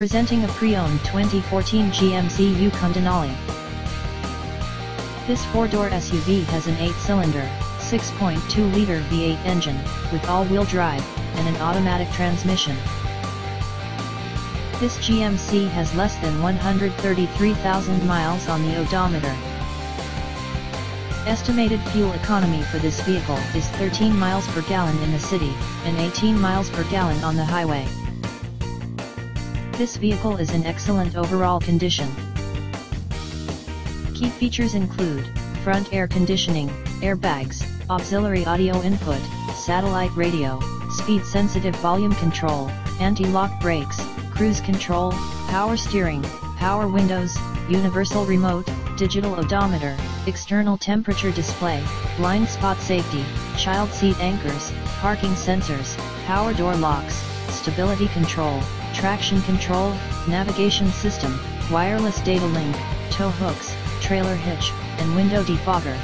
Presenting a pre-owned 2014 GMC Yukon Denali. This four-door SUV has an 8-cylinder, 6.2-liter V8 engine, with all-wheel drive, and an automatic transmission. This GMC has less than 133,000 miles on the odometer. Estimated fuel economy for this vehicle is 13 miles per gallon in the city, and 18 miles per gallon on the highway. This vehicle is in excellent overall condition. Key features include, front air conditioning, airbags, auxiliary audio input, satellite radio, speed-sensitive volume control, anti-lock brakes, cruise control, power steering, power windows, universal remote, digital odometer, external temperature display, blind spot safety, child seat anchors, parking sensors, power door locks, stability control, traction control, navigation system, wireless data link, tow hooks, trailer hitch, and window defogger.